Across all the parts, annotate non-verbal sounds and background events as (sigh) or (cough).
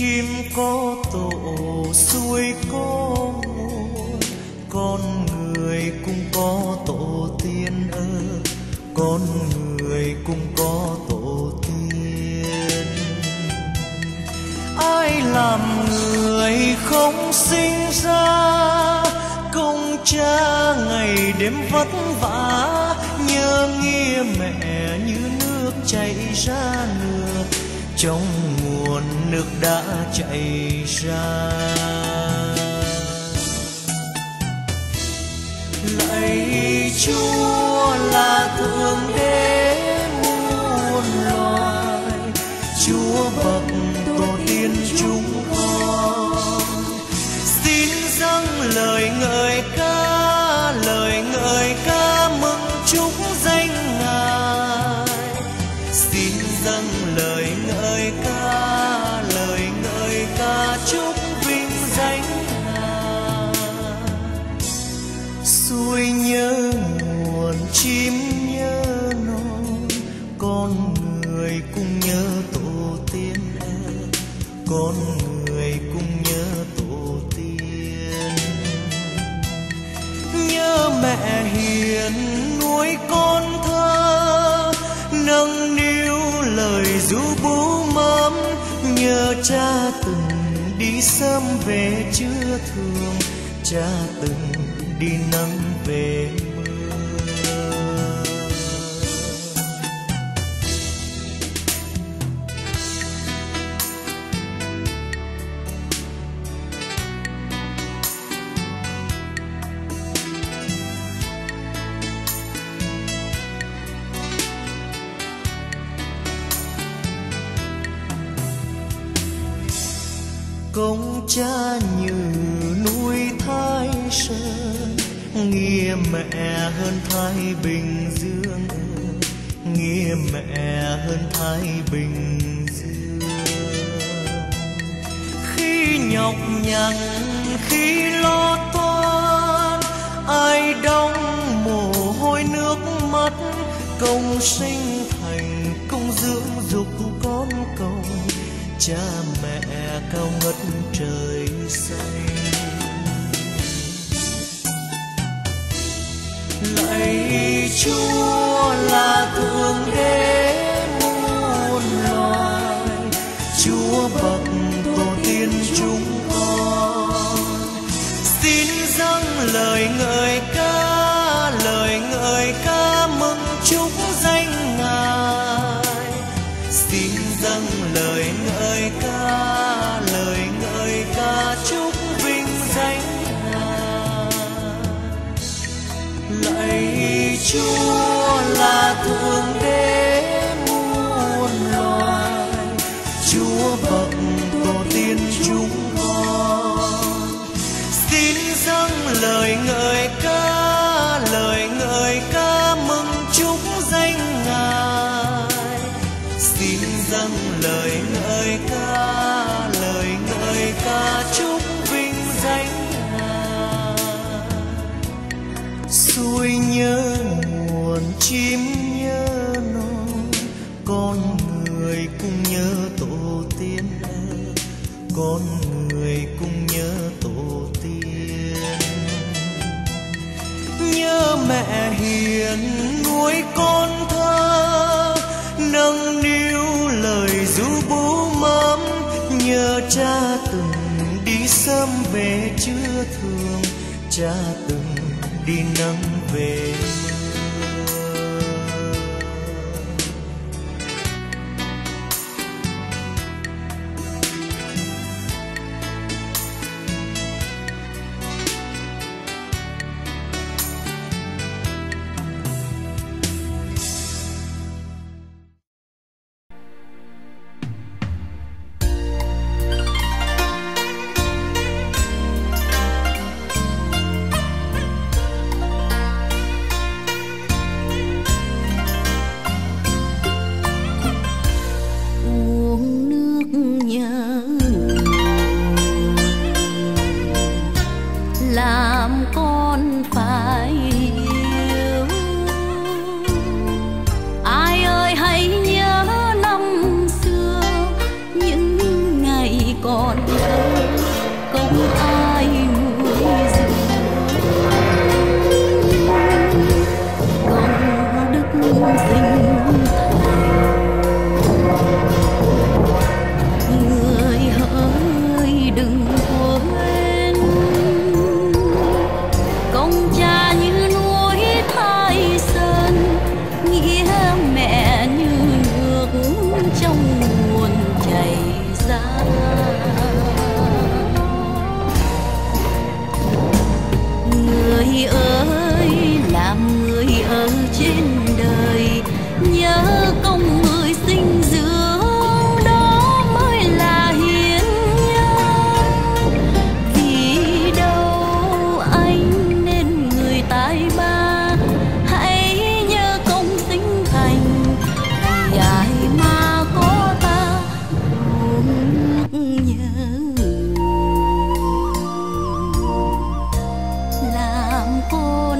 chim có tổ, suối có nguồn con người cũng có tổ tiên ơ, con người cũng có tổ tiên. Ai làm người không sinh ra, công cha ngày đêm vất vả, nhớ nghĩa mẹ như nước chảy ra nước trong nguồn nước đã chảy ra. Lạy chúa là thượng đế muôn loài. Chúa bậc tổ tiên chúng con. Xin dâng lời ngợi ca, lời ngợi ca mừng chúc cha từng đi sớm về chưa thường cha từng đi nắng về cha như núi thái sơn. Nghĩa mẹ hơn thái bình dương. Nghĩa mẹ hơn thái bình dương. Khi nhọc nhằn, khi lo toan, ai đóng mồ hôi nước mắt, công sinh thành công dưỡng dục con cầu. Cha mẹ cao ngất trời xanh. Lạy chúa là thượng đế muôn loài. Chúa bậc tổ tiên chúng con, xin dâng lời ngợi lạy cha từng đi sớm về chưa thường cha từng đi nắng về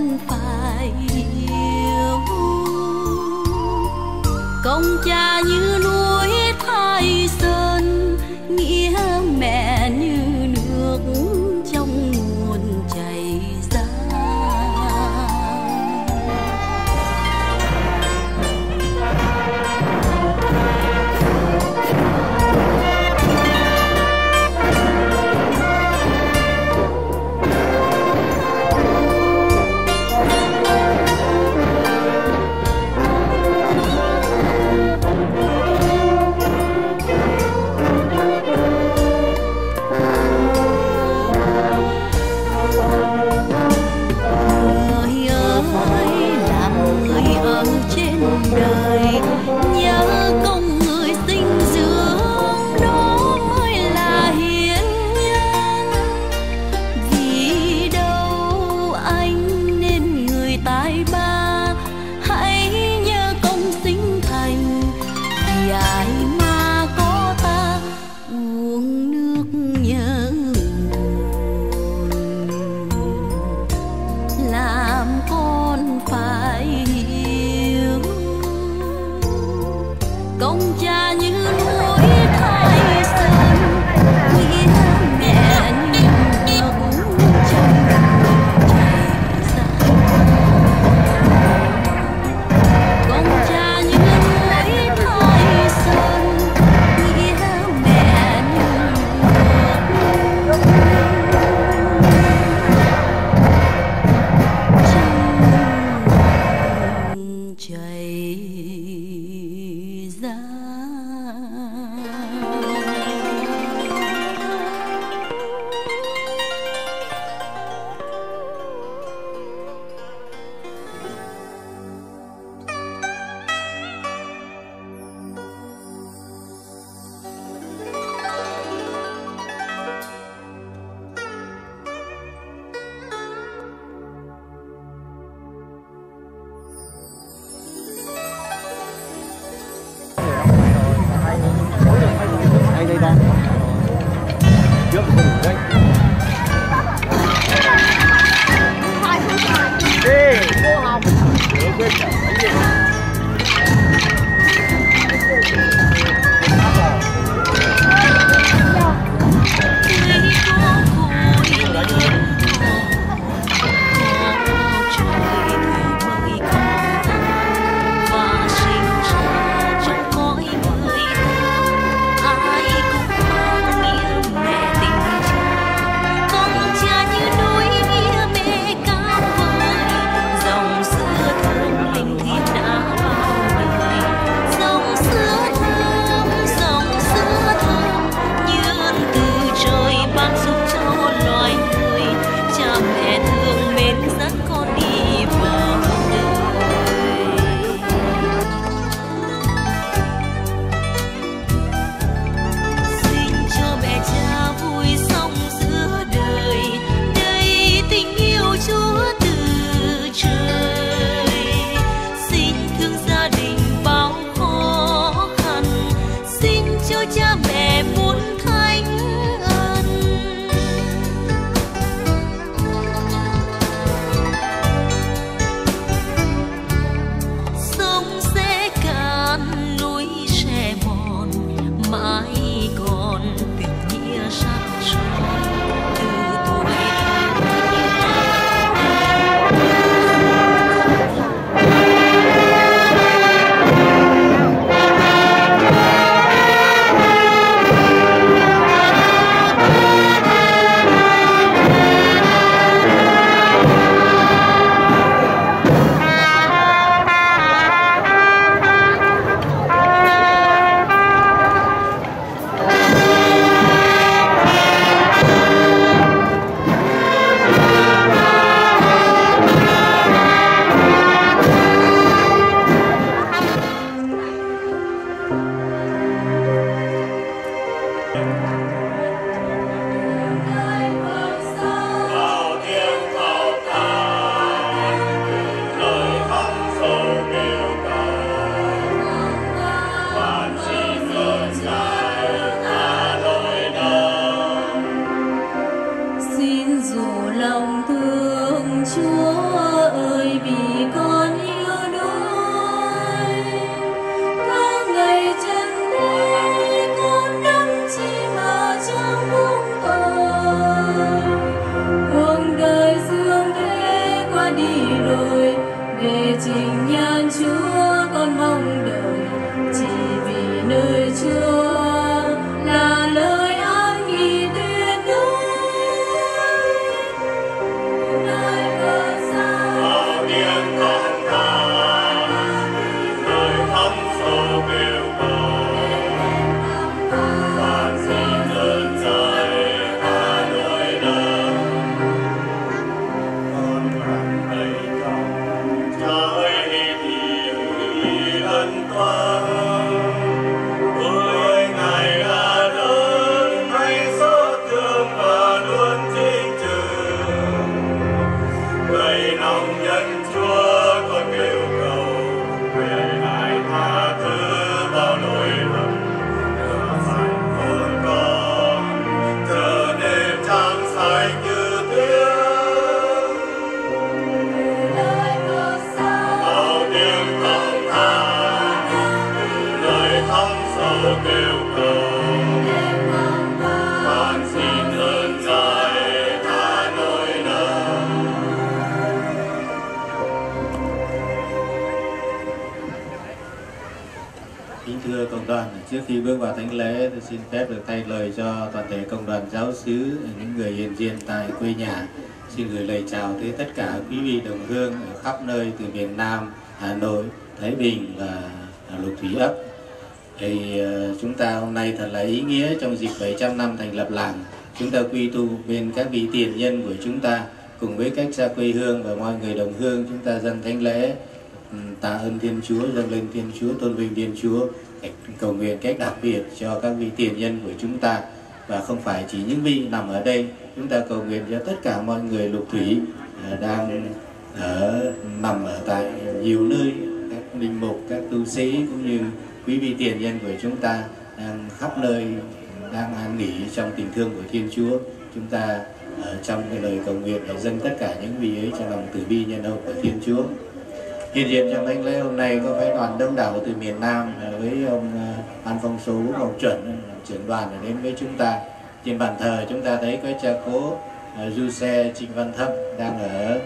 anh phải yêu. Công cha như trước khi bước vào thánh lễ tôi xin phép được thay lời cho toàn thể công đoàn giáo xứ những người hiện diện tại quê nhà. Xin gửi lời chào tới tất cả quý vị đồng hương ở khắp nơi từ miền Nam Hà Nội Thái Bình và Lục Thủy ấp. Thì uh, chúng ta hôm nay thật là ý nghĩa trong dịp 700 năm thành lập làng. Chúng ta quy tụ bên các vị tiền nhân của chúng ta cùng với các xa quê hương và mọi người đồng hương. Chúng ta dâng thánh lễ ừ, tạ ơn Thiên Chúa dâng lên Thiên Chúa tôn vinh Thiên Chúa cầu nguyện cách đặc biệt cho các vị tiền nhân của chúng ta. Và không phải chỉ những vị nằm ở đây, chúng ta cầu nguyện cho tất cả mọi người lục thủy à, đang ở, nằm ở tại nhiều nơi, các linh mục, các tu sĩ cũng như quý vị tiền nhân của chúng ta đang khắp nơi, đang an nghỉ trong tình thương của Thiên Chúa. Chúng ta ở trong cái lời cầu nguyện để dâng tất cả những vị ấy trong lòng từ bi nhân hậu của Thiên Chúa hiện diện cho anh lễ hôm nay có phái đoàn đông đảo từ miền Nam với ông ờ, An Phong Số, ông Chuẩn, trưởng đoàn đến với chúng ta. Trên bàn thờ chúng ta thấy có cha cố ờ, du xe Trịnh Văn Thâm đang ở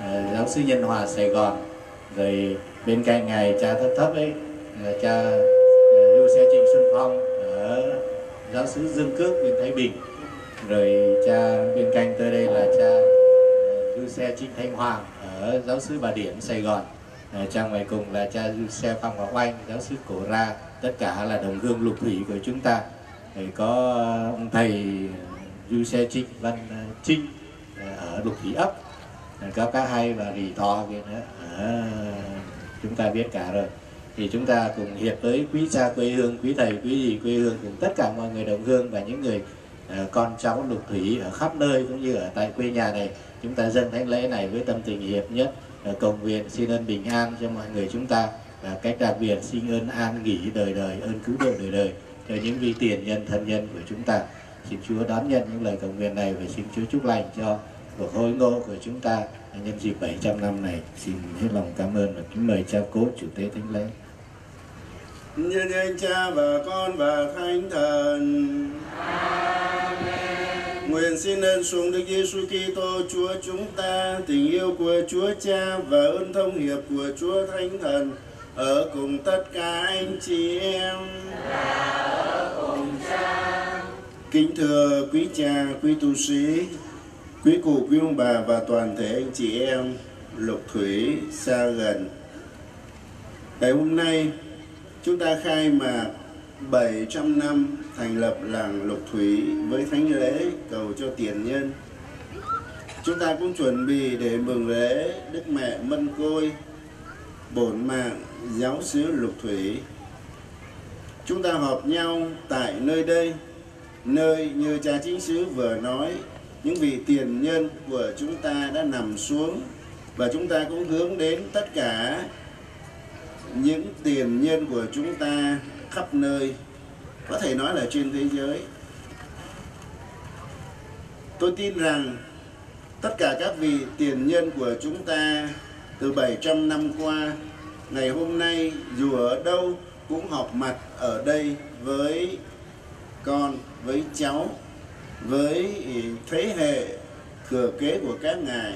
ờ, giáo sư Nhân Hòa Sài Gòn. Rồi bên cạnh ngài cha thấp thấp ấy là cha du xe Trịnh Xuân Phong ở giáo sứ Dương Cước bên Thái Bình. Rồi cha bên cạnh tôi đây là cha du xe Trịnh Thanh Hoàng ở giáo sứ Bà Điển Sài Gòn Ờ, trang ngoài cùng là cha du xe Phong Ngọc Anh, giáo sư Cổ Ra tất cả là đồng hương lục thủy của chúng ta. Thì có ông thầy ờ, du xe Trinh Văn Trinh ở lục thủy ấp. Có cá hay và rì to kia nữa. À, chúng ta biết cả rồi. Thì chúng ta cùng hiệp với quý cha quê hương quý thầy quý dì quê hương cùng tất cả mọi người đồng hương và những người con cháu lục thủy ở khắp nơi cũng như ở tại quê nhà này. Chúng ta dâng thánh lễ này với tâm tình hiệp nhất. Ờ, cầu nguyện xin ơn bình an cho mọi người chúng ta. Và cách đặc biệt xin ơn an nghỉ đời đời, ơn cứu độ đời đời cho những vị tiền nhân, thân nhân của chúng ta. Xin Chúa đón nhận những lời cầu nguyện này và xin Chúa chúc lành cho cuộc hối ngộ của chúng ta nhân dịp 700 năm này. Xin hết lòng cảm ơn và kính mời cha cố, chủ tế thánh lễ. Nhân danh cha và con và thánh thần. Nguyện xin ơn xuống Đức Giêsu Kitô Chúa chúng ta, tình yêu của Chúa Cha và ơn thông hiệp của Chúa Thánh Thần ở cùng tất cả anh chị em. Kính thưa quý cha, quý tu sĩ, quý cụ, quý ông bà và toàn thể anh chị em lục thủy xa gần. Ngày hôm nay chúng ta khai mạc 700 năm thành lập làng Lục Thủy với thánh lễ cầu cho tiền nhân. Chúng ta cũng chuẩn bị để mừng lễ Đức Mẹ Mân Côi, bổn mạng giáo xứ Lục Thủy. Chúng ta họp nhau tại nơi đây, nơi như cha chính sứ vừa nói, những vị tiền nhân của chúng ta đã nằm xuống và chúng ta cũng hướng đến tất cả những tiền nhân của chúng ta khắp nơi có thể nói là trên thế giới, tôi tin rằng tất cả các vị tiền nhân của chúng ta từ 700 năm qua, ngày hôm nay dù ở đâu cũng họp mặt ở đây với con, với cháu, với thế hệ thừa kế của các ngài.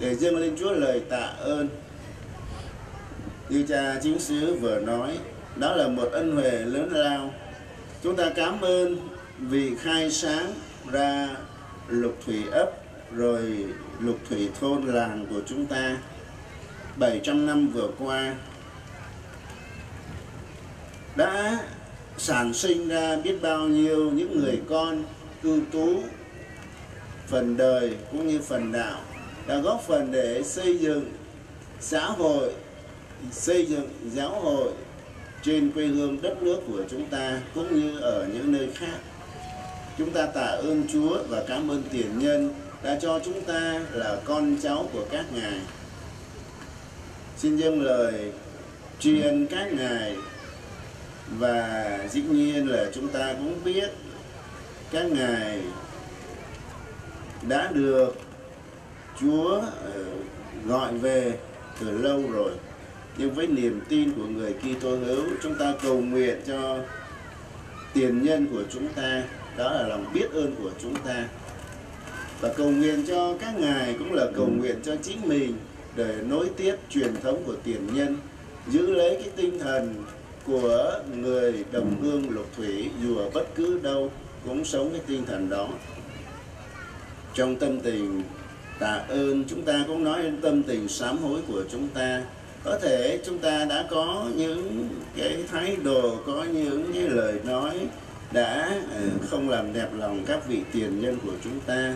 Để dâng lên Chúa lời tạ ơn. Như cha chính sứ vừa nói, đó là một ân huệ lớn lao chúng ta cảm ơn vì khai sáng ra lục thủy ấp, rồi lục thủy thôn làng của chúng ta. 700 năm vừa qua đã sản sinh ra biết bao nhiêu những người con ưu tú, phần đời cũng như phần đạo, đã góp phần để xây dựng xã hội, xây dựng giáo hội trên quê hương đất nước của chúng ta cũng như ở những nơi khác. Chúng ta tạ ơn Chúa và cảm ơn tiền nhân đã cho chúng ta là con cháu của các ngài. Xin dâng lời tri ân các ngài và dĩ nhiên là chúng ta cũng biết các ngài đã được Chúa ờ, gọi về từ lâu rồi nhưng với niềm tin của người Kitô hữu chúng ta cầu nguyện cho tiền nhân của chúng ta đó là lòng biết ơn của chúng ta. Và cầu nguyện cho các ngài cũng là cầu nguyện cho chính mình để nối tiếp truyền thống của tiền nhân giữ lấy cái tinh thần của người đồng hương lục thủy dù ở bất cứ đâu cũng sống cái tinh thần đó. Trong tâm tình tạ ơn chúng ta cũng nói đến tâm tình sám hối của chúng ta có thể chúng ta đã có những cái thái độ có những cái lời nói đã ờ, không làm đẹp lòng các vị tiền nhân của chúng ta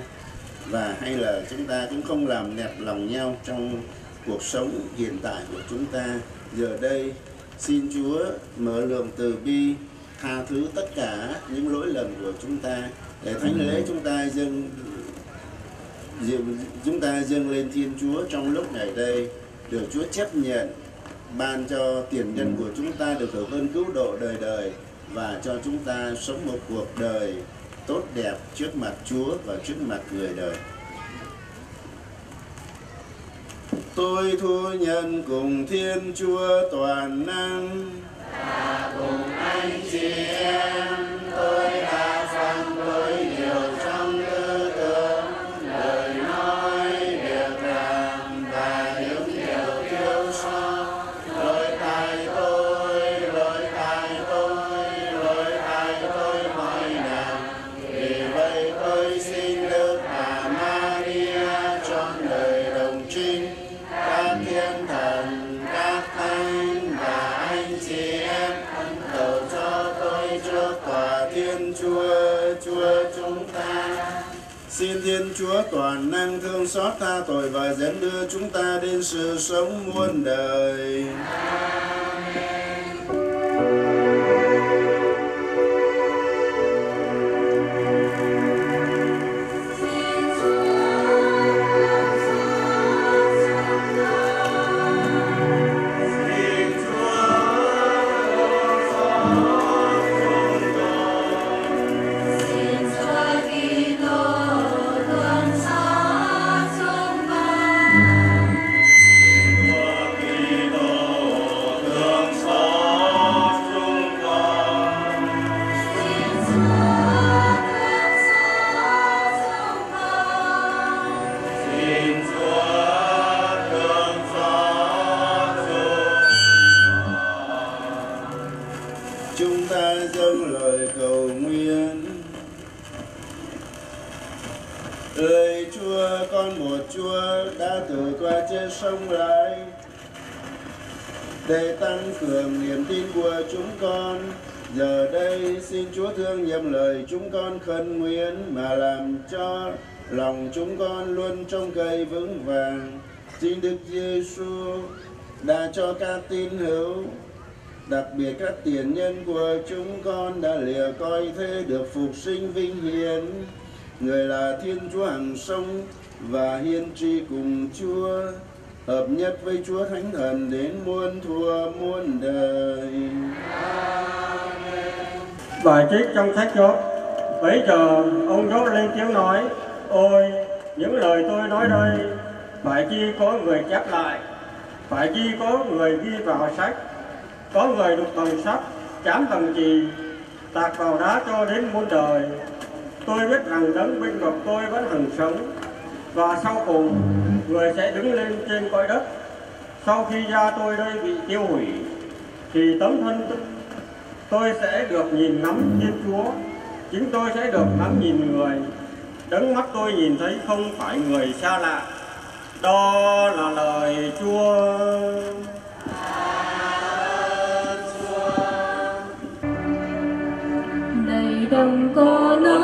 và hay là chúng ta cũng không làm đẹp lòng nhau trong cuộc sống hiện tại của chúng ta. Giờ đây xin Chúa mở lượng từ bi tha thứ tất cả những lỗi lầm của chúng ta để thánh lễ chúng ta dâng chúng ta dâng lên Thiên Chúa trong lúc này đây được Chúa chấp nhận ban cho tiền nhân của chúng ta được hưởng ơn cứu độ đời đời và cho chúng ta sống một cuộc đời tốt đẹp trước mặt Chúa và trước mặt người đời. Tôi thu nhận cùng Thiên Chúa toàn năng và cùng anh chị em tôi đã phạm với điều trong toàn năng thương xót tha tội và dẫn đưa chúng ta đến sự sống muôn đời. Sông và hiên tri cùng chúa, hợp nhất với chúa thánh thần đến muôn thua muôn đời. Bài trích trong sách Gióp. Bấy giờ, ông Gióp lên tiếng nói, Ôi, những lời tôi nói đây, Phải chi có người chép lại, Phải chi có người ghi vào sách, Có người đục bằng sắt Chám bằng chì Tạc vào đá cho đến muôn đời. Tôi biết rằng đấng binh vực tôi vẫn hằng sống, Và sau cùng, Người sẽ đứng lên trên cõi đất. Sau khi da tôi đây bị tiêu hủy, thì tấm thân tôi sẽ được nhìn ngắm Thiên Chúa. Chính tôi sẽ được ngắm nhìn người. Đấng mắt tôi nhìn thấy không phải người xa lạ. Đó là lời Chúa. Đầy đồng có nắng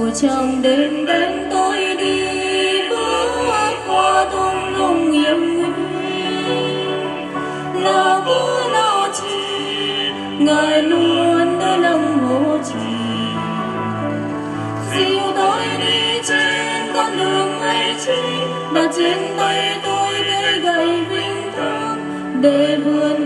dù trong đêm đêm tôi đi bước qua thung lũng hiểm nguy là cứ nào chi, ngài luôn nơi lòng hỗ trì dìu tôi đi trên con đường ấy chi, và trên tay tôi cây gậy vinh thang để vượt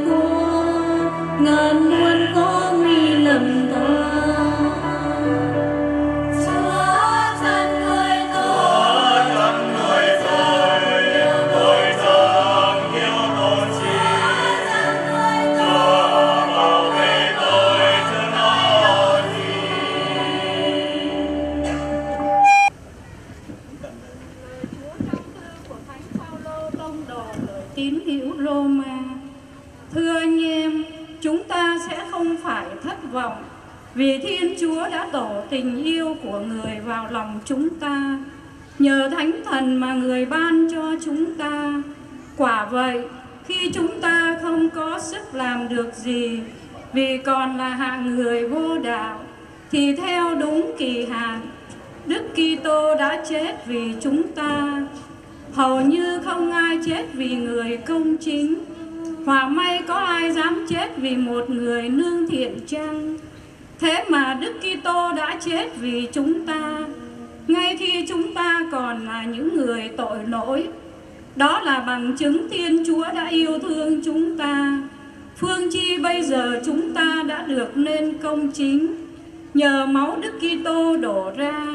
tình yêu của người vào lòng chúng ta. Nhờ Thánh Thần mà người ban cho chúng ta. Quả vậy, khi chúng ta không có sức làm được gì vì còn là hạng người vô đạo thì theo đúng kỳ hạn Đức Kitô đã chết vì chúng ta. Hầu như không ai chết vì người công chính hoặc may có ai dám chết vì một người nương thiện chăng? Thế mà Đức Kitô đã chết vì chúng ta. Ngay khi chúng ta còn là những người tội lỗi đó là bằng chứng Thiên Chúa đã yêu thương chúng ta. Phương chi bây giờ chúng ta đã được nên công chính. Nhờ máu Đức Kitô đổ ra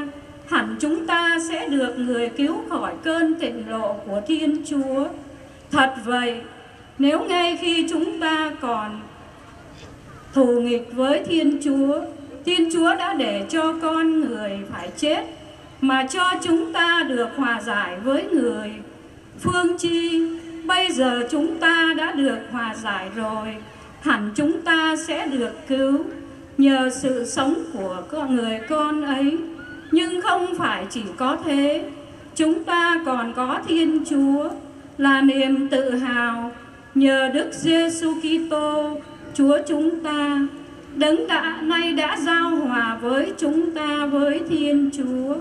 hẳn chúng ta sẽ được người cứu khỏi cơn thịnh nộ của Thiên Chúa. Thật vậy, nếu ngay khi chúng ta còn thù nghịch với Thiên Chúa, Thiên Chúa đã để cho con người phải chết, mà cho chúng ta được hòa giải với người. Phương chi, bây giờ chúng ta đã được hòa giải rồi, hẳn chúng ta sẽ được cứu nhờ sự sống của con người con ấy. Nhưng không phải chỉ có thế, chúng ta còn có Thiên Chúa là niềm tự hào nhờ Đức Giêsu Kitô, Chúa chúng ta, đấng đã nay đã giao hòa với chúng ta với Thiên Chúa.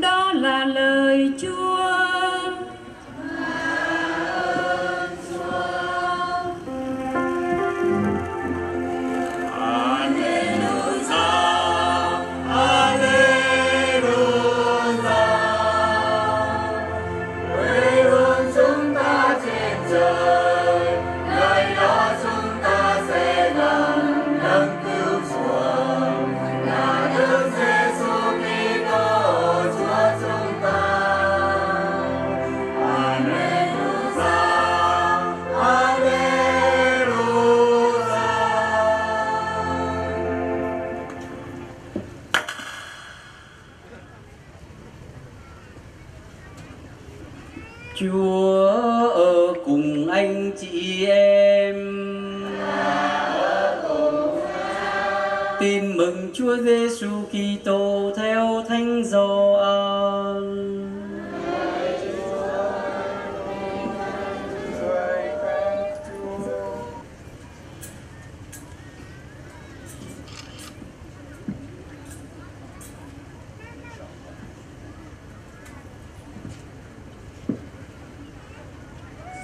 Đó là lời Chúa. Chúa Giêsu Kitô theo Thánh Gioan.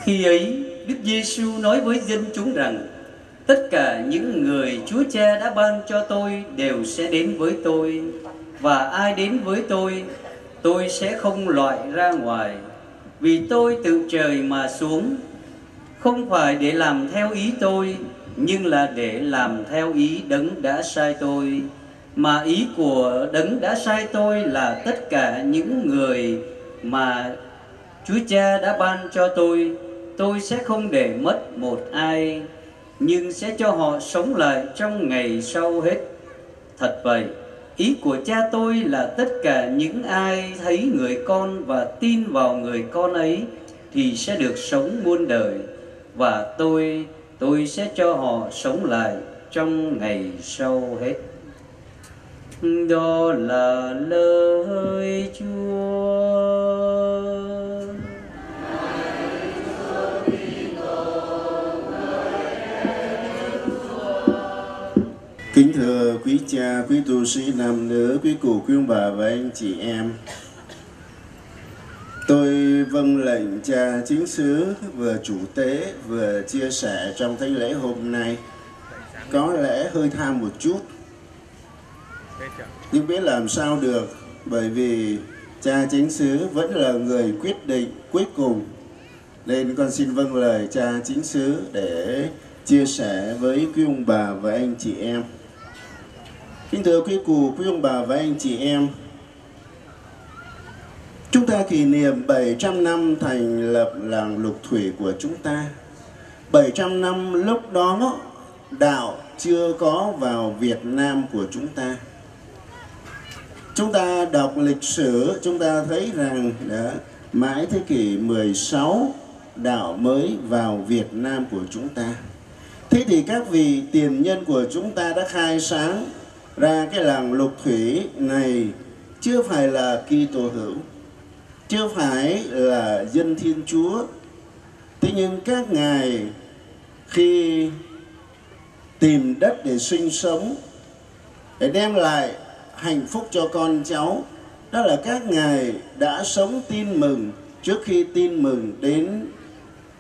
Khi ấy, Đức Giêsu nói với dân chúng rằng: Tất cả những người Chúa Cha đã ban cho tôi đều sẽ đến với tôi. Và ai đến với tôi, tôi sẽ không loại ra ngoài, vì tôi từ trời mà xuống, không phải để làm theo ý tôi, nhưng là để làm theo ý đấng đã sai tôi. Mà ý của đấng đã sai tôi là tất cả những người mà Chúa Cha đã ban cho tôi, tôi sẽ không để mất một ai, nhưng sẽ cho họ sống lại trong ngày sau hết. Thật vậy, ý của cha tôi là tất cả những ai thấy người con và tin vào người con ấy thì sẽ được sống muôn đời và tôi tôi sẽ cho họ sống lại trong ngày sau hết. Đó là lời Chúa. Kính thưa quý cha, quý tu sĩ nam nữ, quý cụ, quý ông bà và anh chị em. Tôi vâng lệnh cha chính sứ vừa chủ tế vừa chia sẻ trong thánh lễ hôm nay. Có lẽ hơi tham một chút. Nhưng biết làm sao được bởi vì cha chính sứ vẫn là người quyết định cuối cùng. Nên con xin vâng lời cha chính sứ để chia sẻ với quý ông bà và anh chị em. Kính thưa quý cụ, quý ông bà và anh chị em, chúng ta kỷ niệm 700 năm thành lập làng lục thủy của chúng ta. 700 năm lúc đó đạo chưa có vào Việt Nam của chúng ta. Chúng ta đọc lịch sử, chúng ta thấy rằng đã mãi thế kỷ 16 đạo mới vào Việt Nam của chúng ta. Thế thì các vị tiền nhân của chúng ta đã khai sáng ra cái làng lục thủy này chưa phải là Kitô hữu, chưa phải là dân Thiên Chúa. Thế nhưng các ngài khi tìm đất để sinh sống, để đem lại hạnh phúc cho con cháu, đó là các ngài đã sống tin mừng trước khi tin mừng đến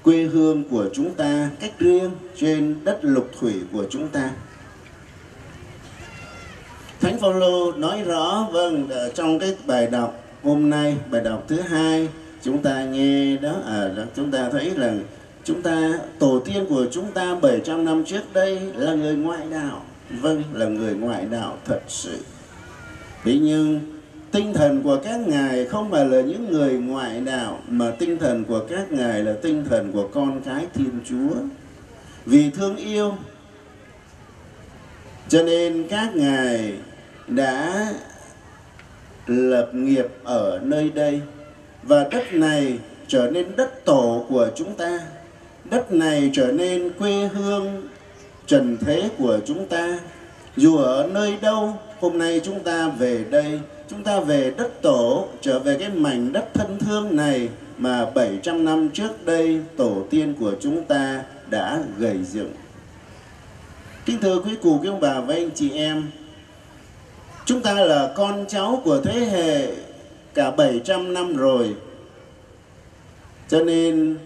quê hương của chúng ta cách riêng trên đất lục thủy của chúng ta. Thánh Phaolô nói rõ vâng trong cái bài đọc hôm nay, bài đọc thứ hai, chúng ta nghe đó à chúng ta thấy là chúng ta, tổ tiên của chúng ta 700 năm trước đây là người ngoại đạo. Vâng là người ngoại đạo thật sự. Thế nhưng, tinh thần của các ngài không phải là những người ngoại đạo, mà tinh thần của các ngài là tinh thần của con cái thiên chúa. Vì thương yêu, cho nên các ngài đã lập nghiệp ở nơi đây và đất này trở nên đất tổ của chúng ta. Đất này trở nên quê hương, trần thế của chúng ta. Dù ở nơi đâu, hôm nay chúng ta về đây, chúng ta về đất tổ, trở về cái mảnh đất thân thương này mà 700 năm trước đây tổ tiên của chúng ta đã gầy dựng. Kính thưa quý cụ, quý ông bà, và anh chị em Chúng ta là con cháu của thế hệ cả 700 năm rồi. Cho nên,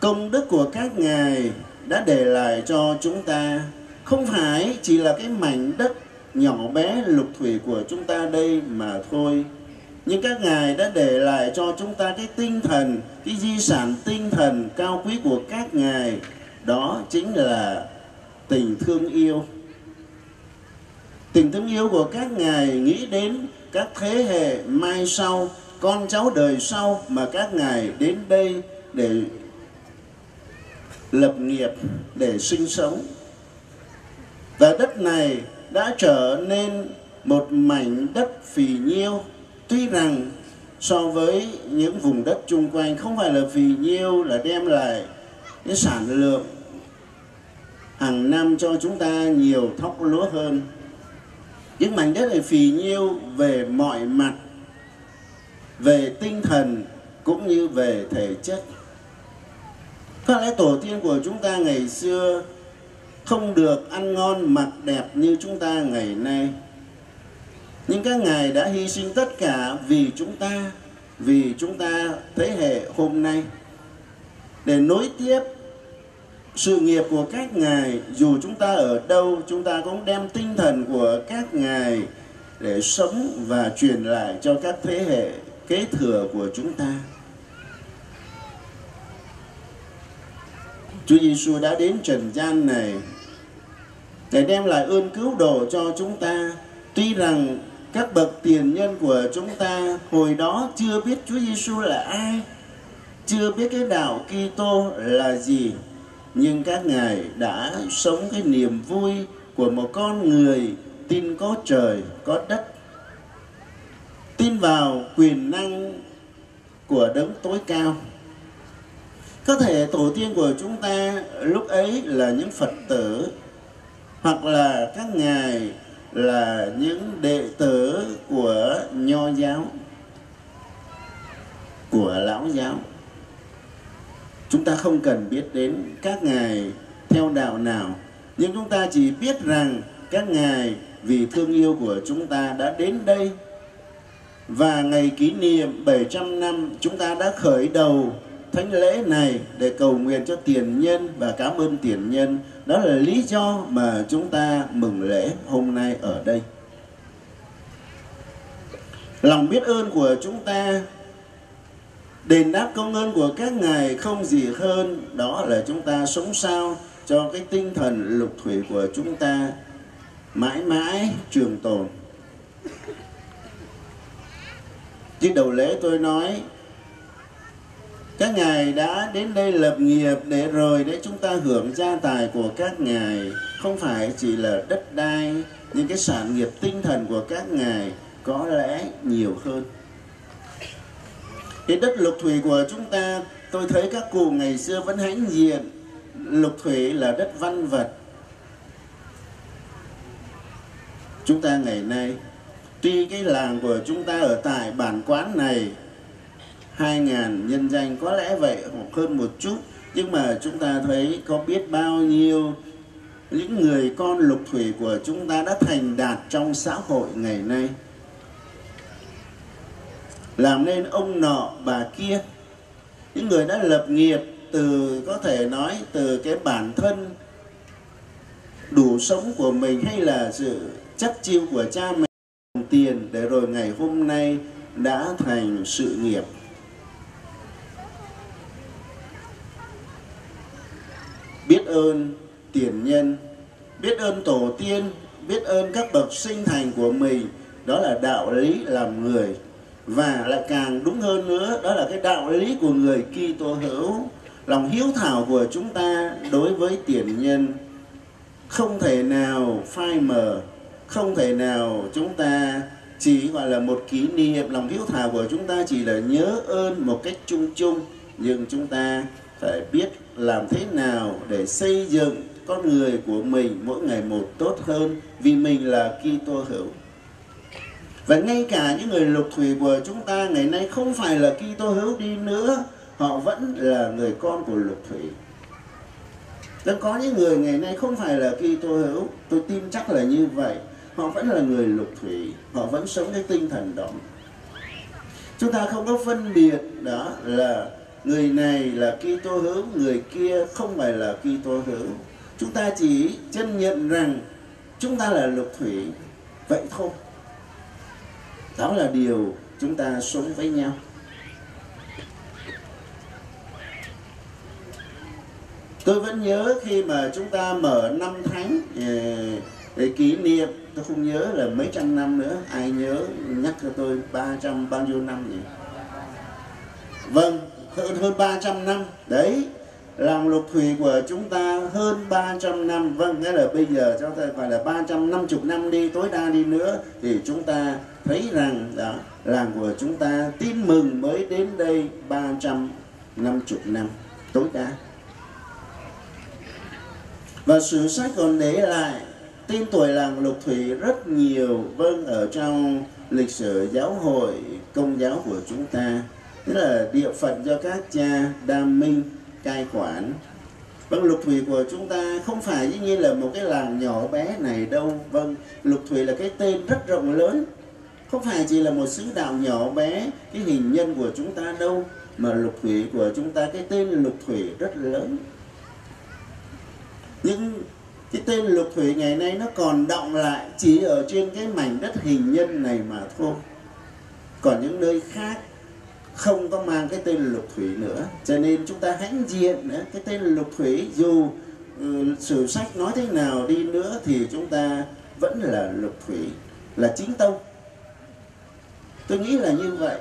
công đức của các ngài đã để lại cho chúng ta. Không phải chỉ là cái mảnh đất nhỏ bé lục thủy của chúng ta đây mà thôi. Nhưng các ngài đã để lại cho chúng ta cái tinh thần, cái di sản tinh thần cao quý của các ngài. Đó chính là tình thương yêu. Tình thương yêu của các ngài nghĩ đến các thế hệ mai sau, con cháu đời sau mà các ngài đến đây để lập nghiệp, để sinh sống. Và đất này đã trở nên một mảnh đất phì nhiêu, tuy rằng so với những vùng đất chung quanh không phải là phì nhiêu là đem lại cái sản lượng hàng năm cho chúng ta nhiều thóc lúa hơn những mảnh đất này phì nhiêu về mọi mặt, về tinh thần cũng như về thể chất. Có lẽ tổ tiên của chúng ta ngày xưa không được ăn ngon mặc đẹp như chúng ta ngày nay. Nhưng các ngài đã hy sinh tất cả vì chúng ta, vì chúng ta thế hệ hôm nay. Để nối tiếp sự nghiệp của các ngài dù chúng ta ở đâu chúng ta cũng đem tinh thần của các ngài để sống và truyền lại cho các thế hệ kế thừa của chúng ta Chúa Giêsu đã đến trần gian này để đem lại ơn cứu độ cho chúng ta. Tuy rằng các bậc tiền nhân của chúng ta hồi đó chưa biết Chúa Giêsu là ai, chưa biết cái đạo Kitô là gì, nhưng các ngài đã sống cái niềm vui của một con người tin có trời, có đất, tin vào quyền năng của đấng tối cao. Có thể tổ tiên của chúng ta lúc ấy là những phật tử hoặc là các ngài là những đệ tử của nho giáo của lão giáo chúng ta không cần biết đến các ngài theo đạo nào, nhưng chúng ta chỉ biết rằng các ngài vì thương yêu của chúng ta đã đến đây. Và ngày kỷ niệm 700 năm chúng ta đã khởi đầu thánh lễ này để cầu nguyện cho tiền nhân và cảm ơn tiền nhân. Đó là lý do mà chúng ta mừng lễ hôm nay ở đây. Lòng biết ơn của chúng ta đền đáp công ơn của các ngài không gì hơn, đó là chúng ta sống sao cho cái tinh thần lục thủy của chúng ta. Mãi mãi trường tồn. Chứ đầu lễ tôi nói, các ngài đã đến đây lập nghiệp để rồi để chúng ta hưởng gia tài của các ngài. Không phải chỉ là đất đai, nhưng cái sản nghiệp tinh thần của các ngài có lẽ nhiều hơn cái đất lục thủy của chúng ta, tôi thấy các cụ ngày xưa vẫn hãnh diện lục thủy là đất văn vật. Chúng ta ngày nay, tuy cái làng của chúng ta ở tại bản quán này 2.000 nhân danh có lẽ vậy hoặc hơn một chút, nhưng mà chúng ta thấy có biết bao nhiêu những người con lục thủy của chúng ta đã thành đạt trong xã hội ngày nay làm nên ông nọ, bà kia. Những người đã lập nghiệp từ, có thể nói, từ cái bản thân, đủ sống của mình hay là sự chất chiêu của cha mẹ tiền để rồi ngày hôm nay đã thành sự nghiệp. Biết ơn tiền nhân, biết ơn tổ tiên, biết ơn các bậc sinh thành của mình. Đó là đạo lý làm người và lại càng đúng hơn nữa, đó là cái đạo lý của người Kitô hữu lòng hiếu thảo của chúng ta đối với tiền nhân không thể nào phai mờ, không thể nào chúng ta chỉ gọi là một kỷ niệm lòng hiếu thảo của chúng ta chỉ là nhớ ơn một cách chung chung, nhưng chúng ta phải biết làm thế nào để xây dựng con người của mình mỗi ngày một tốt hơn vì mình là Kitô hữu. Và ngay cả những người lục thủy của chúng ta ngày nay không phải là Kitô hữu đi nữa, họ vẫn là người con của lục thủy. Đã có những người ngày nay không phải là Kitô hữu, tôi tin chắc là như vậy. Họ vẫn là người lục thủy, họ vẫn sống cái tinh thần đó. Chúng ta không có phân biệt đó là người này là Kitô hữu người kia không phải là Kitô hữu chúng ta chỉ chân nhận rằng chúng ta là lục thủy vậy thôi đó là điều chúng ta sống với nhau. Tôi vẫn nhớ khi mà chúng ta mở năm tháng ờ, để kỷ niệm, tôi không nhớ là mấy trăm năm nữa, ai nhớ, nhắc cho tôi ba trăm bao nhiêu năm nhỉ? Vâng hơn hơn 300 năm. Đấy, làm lục thủy của chúng ta hơn 300 năm. Vâng nghĩa là bây giờ cho ta phải là 350 năm đi, tối đa đi nữa, thì chúng ta thấy rằng đó, làng của chúng ta tin mừng mới đến đây 350 năm tối đa. Và sử sách còn để lại tên tuổi làng Lục Thủy rất nhiều vâng ở trong lịch sử giáo hội, công giáo của chúng ta, tức là địa phận do các cha đam minh cai quản. Vâng lục thủy của chúng ta không phải dĩ nhiên là một cái làng nhỏ bé này đâu. Vâng lục thủy là cái tên rất rộng lớn không phải chỉ là một xứ đạo nhỏ bé, cái hình nhân của chúng ta đâu, mà lục thủy của chúng ta, cái tên lục thủy rất lớn. Nhưng cái tên lục thủy ngày nay nó còn động lại chỉ ở trên cái mảnh đất hình nhân này mà thôi. Còn những nơi khác không có mang cái tên lục thủy nữa. Cho nên chúng ta hãnh diện nữa, cái tên lục thủy dù ừ, sử sách nói thế nào đi nữa thì chúng ta vẫn là lục thủy, là chính tông tôi nghĩ là như vậy.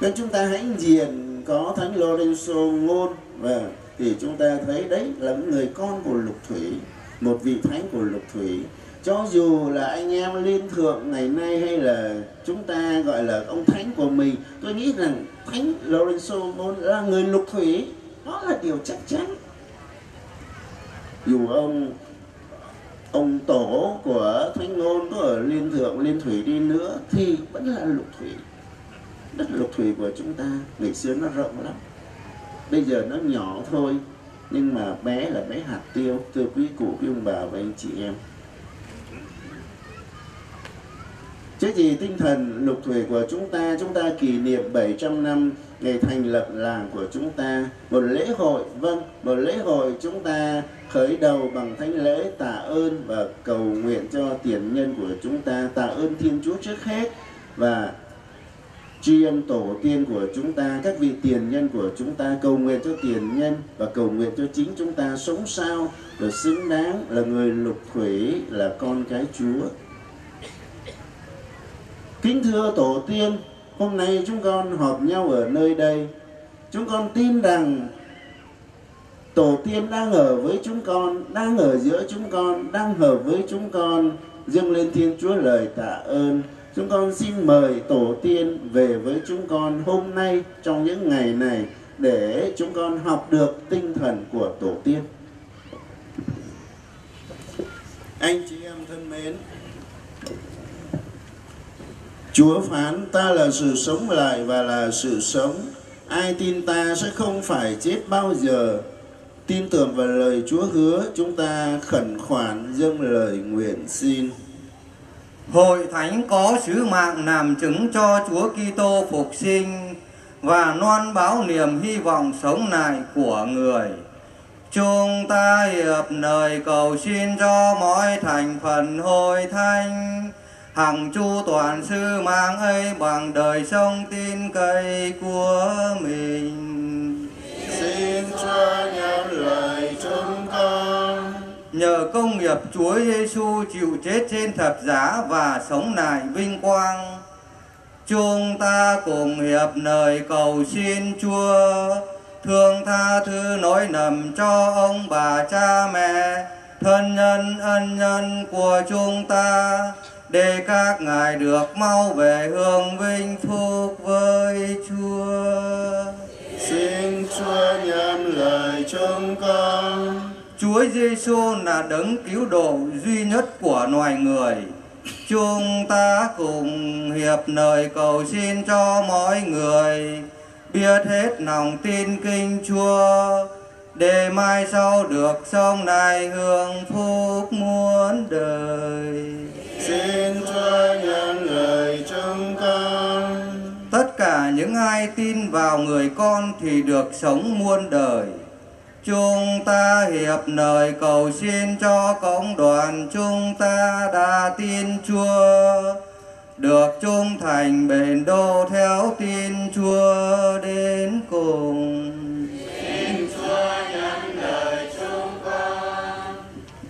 Nên chúng ta hãy diền có thánh Lorenzo ngôn và thì chúng ta thấy đấy là người con của lục thủy, một vị thánh của lục thủy. Cho dù là anh em liên thượng ngày nay hay là chúng ta gọi là ông thánh của mình, tôi nghĩ rằng thánh Lorenzo Mon là người lục thủy. Đó là điều chắc chắn. Dù ông ông tổ của thánh ngôn có ở liên thượng, liên thủy đi nữa thì vẫn là lục thủy. Đất lục thủy của chúng ta ngày xưa nó rộng lắm. Bây giờ nó nhỏ thôi, nhưng mà bé là bé hạt tiêu. Thưa quý cụ, quý ông bà và anh chị em Thế gì tinh thần lục thủy của chúng ta, chúng ta kỷ niệm 700 năm ngày thành lập làng của chúng ta. Một lễ hội, vâng, một lễ hội chúng ta khởi đầu bằng thánh lễ tạ ơn và cầu nguyện cho tiền nhân của chúng ta. Tạ ơn Thiên Chúa trước hết và tri ân tổ tiên của chúng ta, các vị tiền nhân của chúng ta cầu nguyện cho tiền nhân và cầu nguyện cho chính chúng ta sống sao là xứng đáng là người lục thủy là con cái Chúa. Kính thưa tổ tiên, hôm nay chúng con họp nhau ở nơi đây. Chúng con tin rằng tổ tiên đang ở với chúng con, đang ở giữa chúng con, đang hợp với chúng con, dâng lên Thiên Chúa lời tạ ơn. Chúng con xin mời tổ tiên về với chúng con hôm nay trong những ngày này để chúng con học được tinh thần của tổ tiên. Anh chị em thân mến, Chúa phán ta là sự sống lại và là sự sống. Ai tin ta sẽ không phải chết bao giờ. Tin tưởng vào lời Chúa hứa, chúng ta khẩn khoản dâng lời nguyện xin. Hội thánh có sứ mạng làm chứng cho Chúa Kitô phục sinh và loan báo niềm hy vọng sống lại của người. Chúng ta hiệp lời cầu xin cho mọi thành phần hội thánh hằng chu toàn sư mang ấy bằng đời sống tin cậy của mình. Xin cho nhận lời chúng con. Nhờ công nghiệp Chúa Giêsu chịu chết trên thập giá và sống lại vinh quang chúng ta cùng hiệp lời cầu xin Chúa. Thương tha thứ nỗi nầm cho ông bà cha mẹ thân nhân ân nhân của chúng ta để các ngài được mau về hương vinh phúc với Chúa. Xin Chúa nhận lời chúng con. Chúa Giêsu là đấng cứu độ duy nhất của loài người. Chúng ta cùng hiệp lời cầu xin cho mọi người biết hết lòng tin kinh Chúa để mai sau được sống lại hưởng phúc muôn đời. Xin Chúa nhận lời chúng con. Tất cả những ai tin vào người con thì được sống muôn đời. Chúng ta hiệp lời cầu xin cho cộng đoàn chúng ta đã tin Chúa được trung thành bền đô theo tin Chúa đến cùng.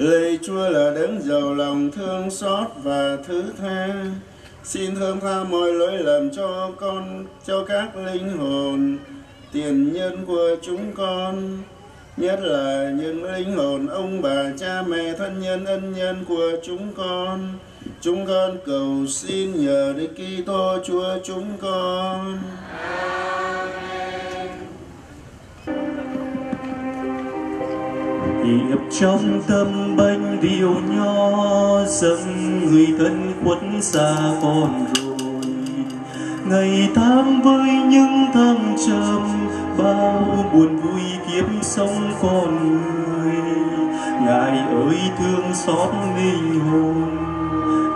Lạy Chúa là đấng giàu lòng thương xót và thứ tha. Xin thương tha mọi lỗi lầm cho con, cho các linh hồn, tiền nhân của chúng con. Nhất là những linh hồn ông bà, cha mẹ, thân nhân, ân nhân của chúng con. Chúng con cầu xin nhờ Đức Kitô Chúa chúng con. Amen. Nghiệp trong tâm bánh điều nho, dâng người thân khuất xa con rồi. Ngày tháng với những thăng trầm, bao buồn vui kiếm sống con người. Ngài ơi, thương xót linh hồn,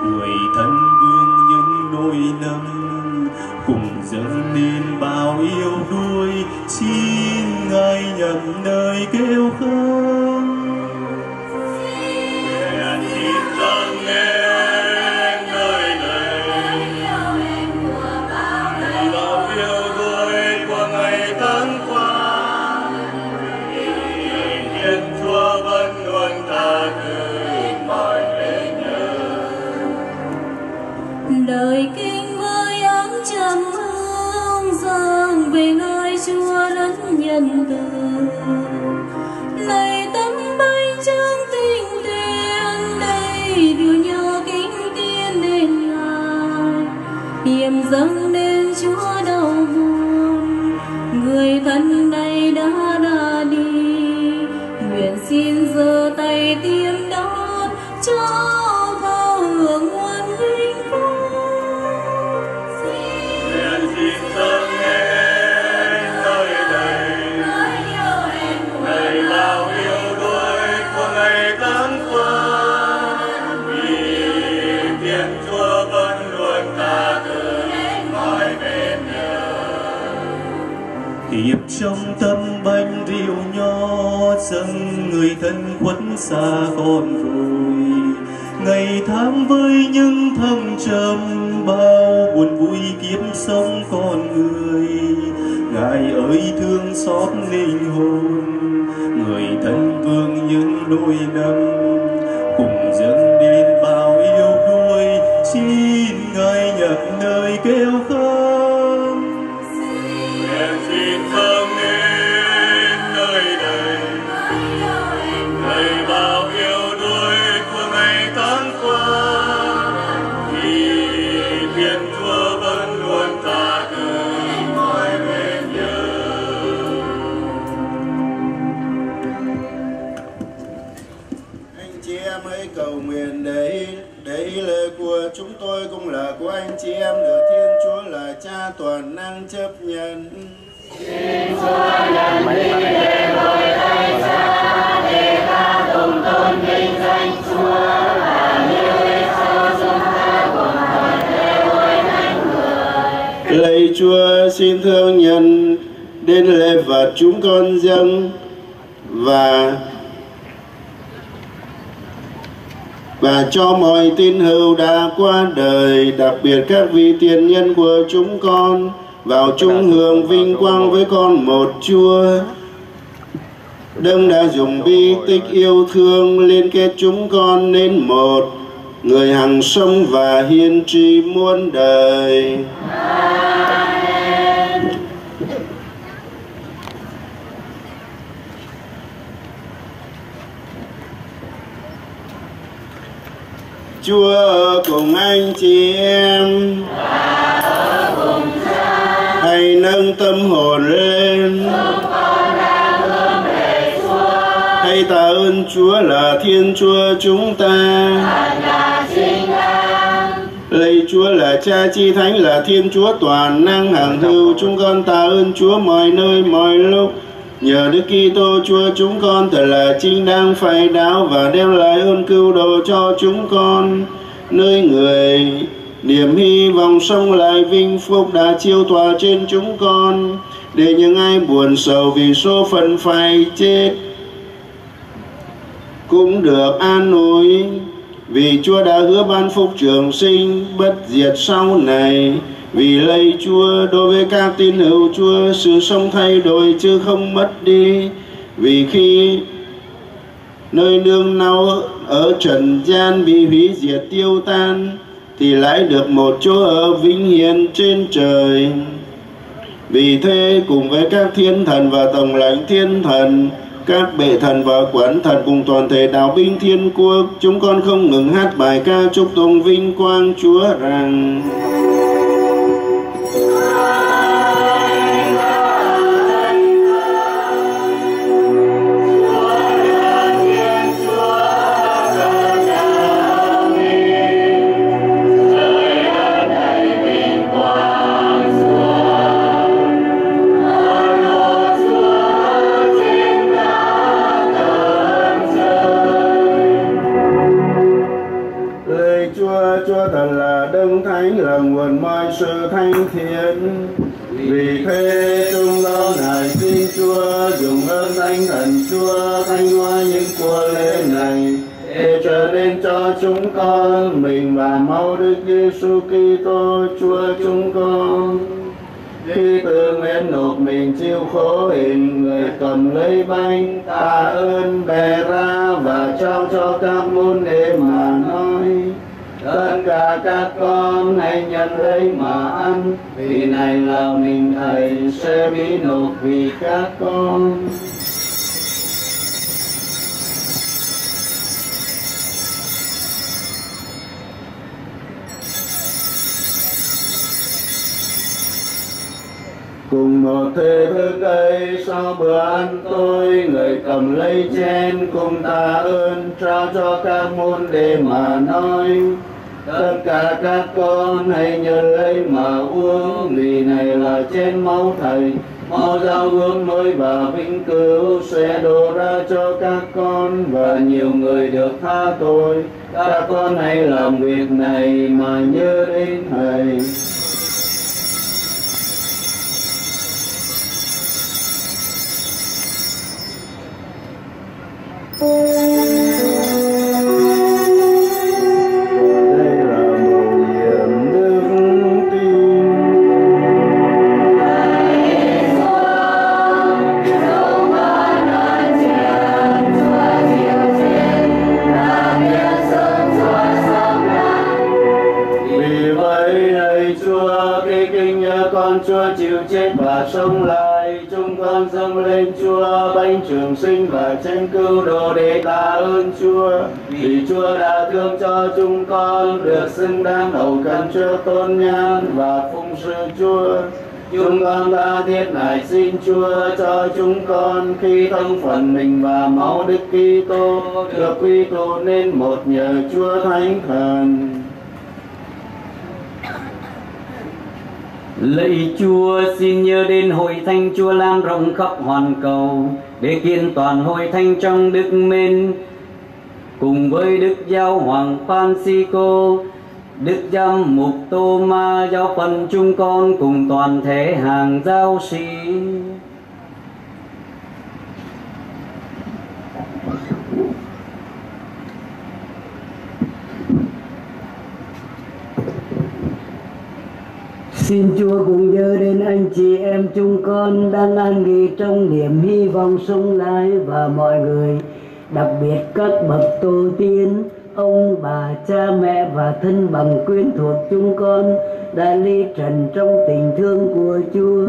người thân vương những nỗi nâng cùng dâng nên bao yêu đuôi, xin ngài nhận đời kêu khấn lời nơi này bao ngày tháng qua Thiên Chúa vẫn luôn nhớ kinh mới ấm trầm hương dâng về nơi chúa rất nhân từ. Lạy tấm bánh trong tinh tuyên đây điều nhớ kính tiên đến ngài hiềm dâng xa con rồi ngày tháng với những thăng trầm, bao buồn vui kiếp sống con người. Ngài ơi, thương xót linh hồn, người thân vương những nỗi năm xin thương nhận đến lễ vật chúng con dâng và và cho mọi tín hữu đã qua đời đặc biệt các vị tiền nhân của chúng con vào chung hưởng vinh quang với con một Chúa Đấng đã dùng bi tích yêu thương liên kết chúng con nên một người hằng sống và hiên tri muôn đời. Chúa cùng anh chị em. Hãy nâng tâm hồn lên. Hãy tạ ơn Chúa là Thiên Chúa chúng ta. Lạy Chúa là Cha Chi Thánh, là Thiên Chúa toàn năng hằng hữu chúng con tạ ơn Chúa mọi nơi, mọi lúc nhờ Đức Kitô Chúa chúng con, thật là chính đáng phải đáo và đem lại ơn cứu độ cho chúng con. Nơi người niềm hy vọng sống lại vinh phúc đã chiêu tỏa trên chúng con, để những ai buồn sầu vì số phận phải chết cũng được an ủi. Vì Chúa đã hứa ban phúc trường sinh bất diệt sau này vì lạy Chúa, đối với các tín hữu Chúa, sự sống thay đổi chứ không mất đi. Vì khi nơi nương náu ở trần gian bị hủy diệt tiêu tan, thì lại được một chỗ ở vĩnh hiền trên trời. Vì thế, cùng với các thiên thần và tổng lãnh thiên thần, các bệ thần và quán thần cùng toàn thể đạo binh thiên quốc, chúng con không ngừng hát bài ca chúc tôn vinh quang chúa rằng sự thanh thiện bữa ăn tôi, người cầm lấy chén cùng ta ơn. Trao cho các môn đệ mà nói, tất cả các con hãy nhớ lấy mà uống. Vì này là chén máu thầy máu giao ước mới và vĩnh cửu. Sẽ đổ ra cho các con và nhiều người được tha tội. Các con hãy làm việc này mà nhớ đến thầy. Đây Chúa đã thương cho chúng con được xứng đáng hầu cần Chúa tôn nhang và phụng sự Chúa. Chúng con đã thiết lại xin Chúa cho chúng con khi thân phận mình và máu Đức Kitô được quy tụ nên một nhờ Chúa Thánh Thần. Lạy Chúa, xin nhớ đến hội thánh Chúa lan rộng khắp hoàn cầu, để kiện toàn hội thánh trong đức mến cùng với Đức Giáo Hoàng Francisco, Đức Giám Mục Tô Ma giáo phận chúng con cùng toàn thể hàng giáo sĩ. Xin Chúa cùng nhớ đến anh chị em chúng con đang an nghỉ trong niềm hy vọng sống lại và mọi người, đặc biệt các bậc tổ tiên, ông bà, cha mẹ và thân bằng quyến thuộc chúng con đã ly trần trong tình thương của Chúa.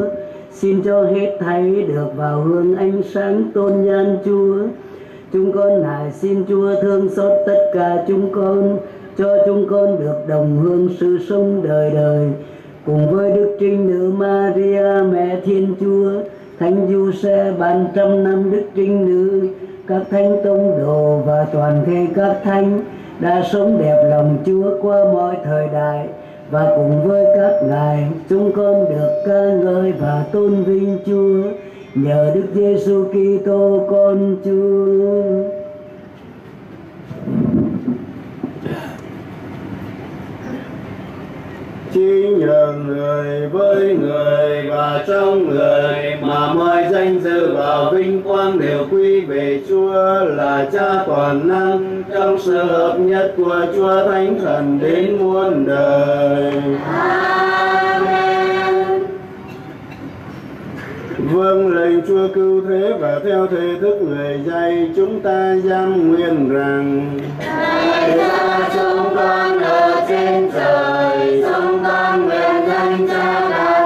Xin cho hết thảy được vào hương ánh sáng tôn nhan Chúa. Chúng con nài xin Chúa thương xót tất cả chúng con, cho chúng con được đồng hương sự sống đời đời cùng với Đức Trinh Nữ Maria Mẹ Thiên Chúa, Thánh Du Xe bàn trăm năm Đức Trinh Nữ, các thánh tông đồ và toàn thể các thánh đã sống đẹp lòng Chúa qua mọi thời đại và cùng với các ngài, chúng con được ca ngợi và tôn vinh Chúa nhờ Đức Giêsu Kitô, con Chúa. Chỉ nhờ người với người và trong người mà mọi danh dự và vinh quang đều quy về Chúa là Cha toàn năng trong sự hợp nhất của Chúa Thánh Thần đến muôn đời. Vâng lệnh Chúa cứu thế và theo thể thức người dạy chúng ta giam nguyện rằng Hãy ra chúng con ở trên trời, sông con nguyện danh cha đã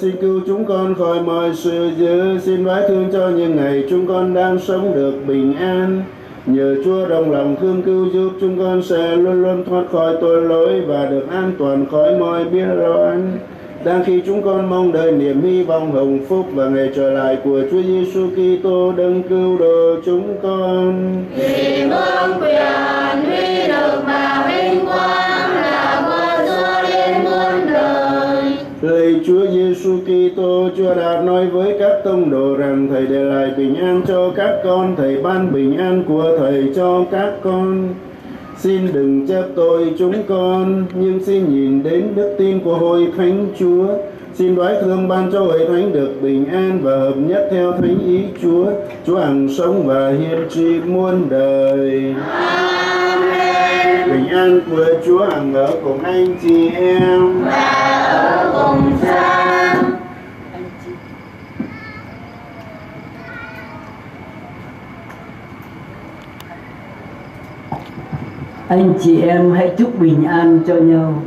xin cứu chúng con khỏi mọi sự dữ. Xin vái thương cho những ngày chúng con đang sống được bình an. Nhờ chúa đồng lòng thương cứu giúp, chúng con sẽ luôn luôn thoát khỏi tội lỗi và được an toàn khỏi mọi biết loan đang khi chúng con mong đợi niềm hy vọng hồng phúc và ngày trở lại của Chúa Giêsu Kitô, đấng cứu độ chúng con. Vì mong quyền huy lực và vinh quang. Lạy Chúa Giêsu Kitô, Chúa đã nói với các tông đồ rằng Thầy để lại bình an cho các con, Thầy ban bình an của Thầy cho các con. Xin đừng trách tội chúng con, nhưng xin nhìn đến đức tin của Hội Thánh Chúa. Xin đoái thương ban cho Hội Thánh được bình an và hợp nhất theo Thánh ý Chúa, Chúa hằng sống và hiên trị muôn đời. Amen bình an của Chúa hằng ở cùng anh chị em và ở cùng cha. Anh chị em hãy chúc bình an cho nhau.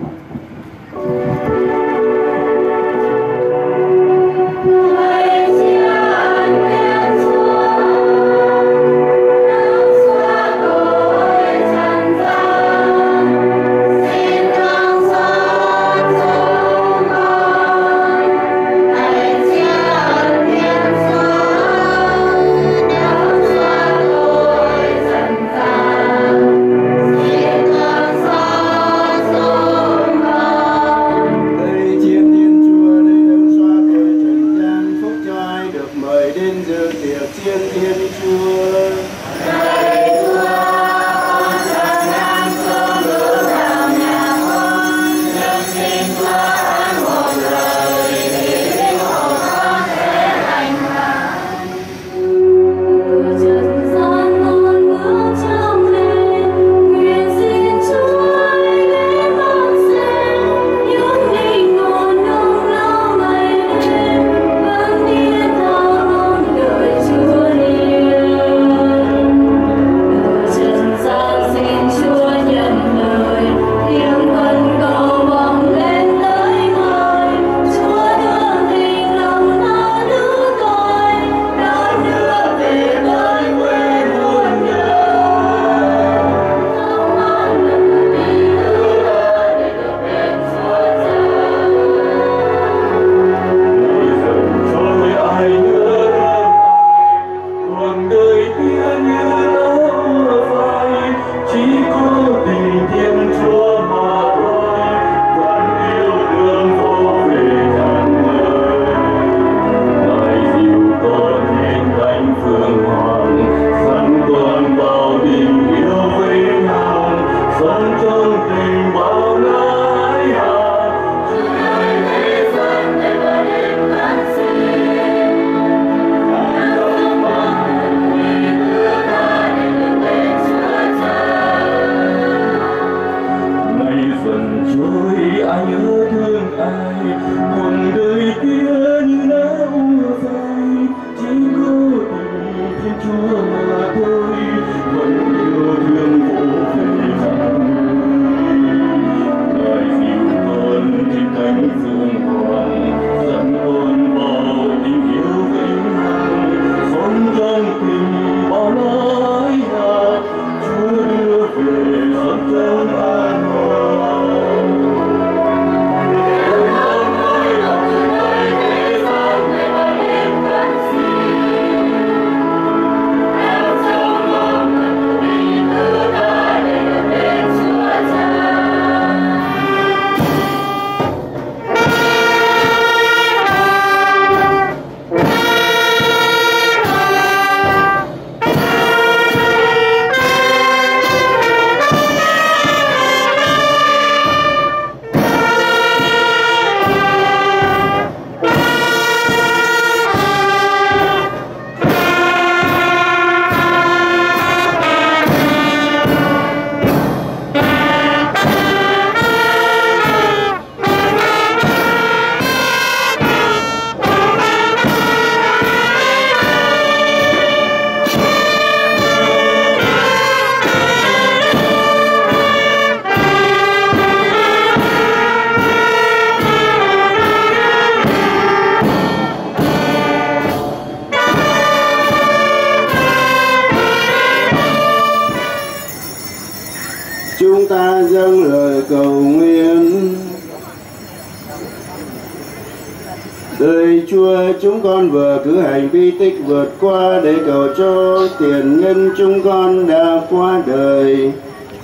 Tích vượt qua để cầu cho tiền nhân chúng con đã qua đời.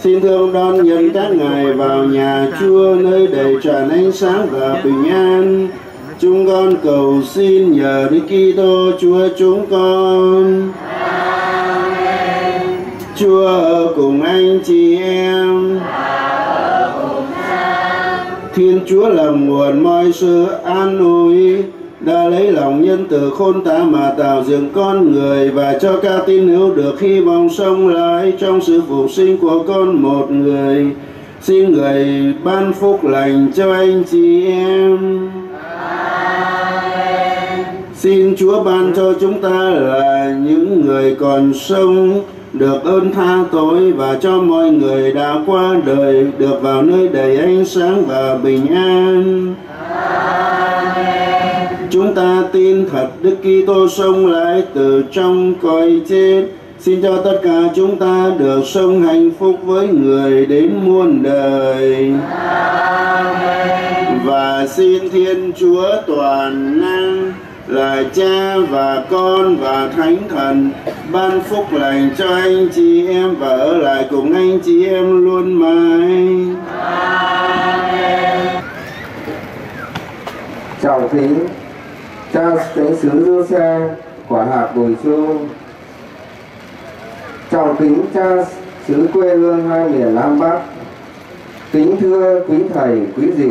Xin thương đón nhận các ngài vào nhà Chúa nơi đầy tràn ánh sáng và bình an. Chúng con cầu xin nhờ Đức Kitô Chúa chúng con. Khôn ta mà tạo dựng con người và cho ca tin hữu được hy vọng sống lại trong sự phục sinh của con một người. Xin người ban phúc lành cho anh chị em. Xin Chúa ban cho chúng ta là những người còn sống, được ơn tha tội và cho mọi người đã qua đời, được vào nơi đầy ánh sáng và bình an. Chúng ta tin thật Đức Kitô sống lại từ trong cõi chết. Xin cho tất cả chúng ta được sống hạnh phúc với người đến muôn đời. Và xin Thiên Chúa toàn năng là cha và con và thánh thần ban phúc lành cho anh chị em và ở lại cùng anh chị em luôn mãi. Trọng thính cha chánh sứ dương xe, quả hạt bùi chu. Trọng kính cha xứ quê hương hai miền nam bắc. Kính thưa quý thầy, quý dì.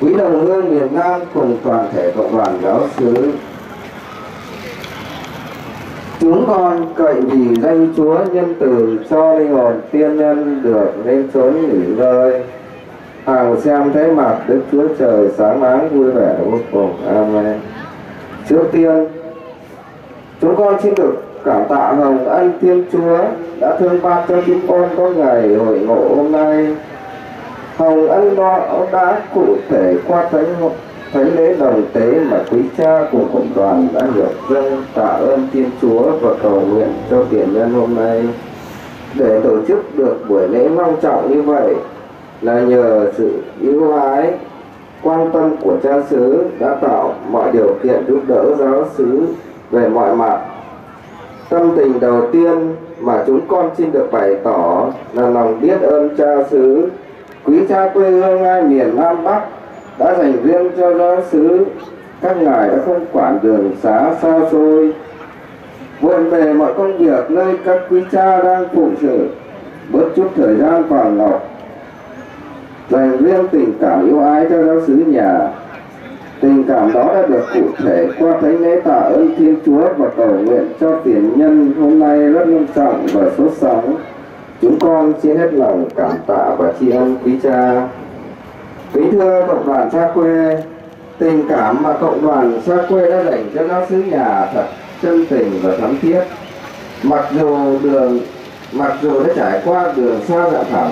Quý đồng hương miền nam cùng toàn thể cộng đoàn giáo xứ. Chúng con cậy vì danh chúa nhân từ cho linh hồn tiên nhân được lên chốn nghỉ ngơi hàng xem thấy mặt Đức Chúa Trời sáng láng vui vẻ vô cùng. Amen. Trước tiên, chúng con xin được cảm tạ hồng ân Thiên Chúa đã thương ban cho chúng con có ngày hội ngộ hôm nay. Hồng ân đó đã cụ thể qua thánh thánh lễ đồng tế mà quý cha cùng cộng đoàn đã được dâng tạ ơn Thiên Chúa và cầu nguyện cho tiền nhân hôm nay. Để tổ chức được buổi lễ long trọng như vậy, là nhờ sự yêu ái, quan tâm của cha xứ đã tạo mọi điều kiện giúp đỡ giáo xứ về mọi mặt. Tâm tình đầu tiên mà chúng con xin được bày tỏ là lòng biết ơn cha xứ. Quý cha quê hương hai miền nam bắc đã dành riêng cho giáo xứ. Các ngài đã không quản đường xá xa xôi. Vội về mọi công việc nơi các quý cha đang phụng sự. Bớt chút thời gian vàng ngọc dành riêng tình cảm yêu ái cho giáo xứ nhà, tình cảm đó đã được cụ thể qua thánh lễ tạ ơn thiên chúa và cầu nguyện cho tiền nhân hôm nay rất nghiêm trọng và sốt sắng. Chúng con xin hết lòng cảm tạ và tri ân quý cha. Kính thưa cộng đoàn xa quê, tình cảm mà cộng đoàn xa quê đã dành cho giáo xứ nhà thật chân tình và thắm thiết. Mặc dù đường, mặc dù đã trải qua đường xa dạ thẳm